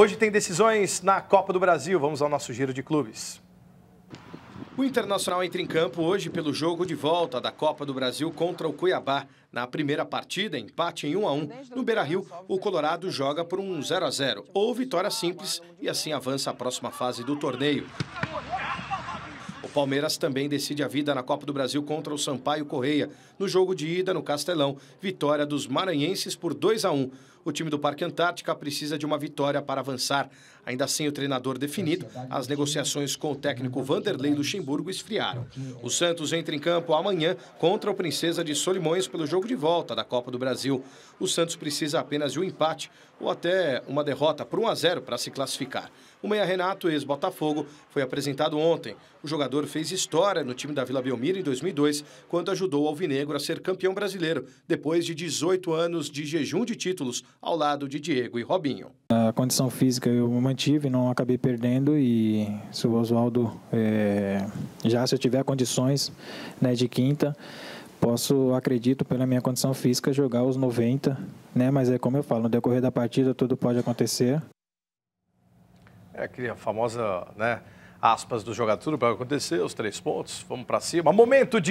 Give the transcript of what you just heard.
Hoje tem decisões na Copa do Brasil. Vamos ao nosso giro de clubes. O Internacional entra em campo hoje pelo jogo de volta da Copa do Brasil contra o Cuiabá. Na primeira partida, empate em 1 a 1 no Beira-Rio, o Colorado joga por um 0 a 0 ou vitória simples e assim avança à próxima fase do torneio. O Palmeiras também decide a vida na Copa do Brasil contra o Sampaio Correia. No jogo de ida no Castelão, vitória dos maranhenses por 2 a 1. O time do Parque Antártica precisa de uma vitória para avançar. Ainda sem o treinador definido, as negociações com o técnico Vanderlei Luxemburgo esfriaram. O Santos entra em campo amanhã contra o Princesa de Solimões pelo jogo de volta da Copa do Brasil. O Santos precisa apenas de um empate ou até uma derrota por 1 a 0 para se classificar. O Meia Renato, ex-Botafogo, foi apresentado ontem. O jogador fez história no time da Vila Belmiro em 2002, quando ajudou o Alvinegro a ser campeão brasileiro, depois de 18 anos de jejum de títulos ao lado de Diego e Robinho. A condição física eu mantive, não acabei perdendo e se o Oswaldo, é, já se eu tiver condições né, de quinta, posso, acredito, pela minha condição física, jogar os 90, né? Mas é como eu falo, no decorrer da partida tudo pode acontecer. É aquela famosa, né, aspas do jogador, tudo pode acontecer, os três pontos, vamos para cima. Momento de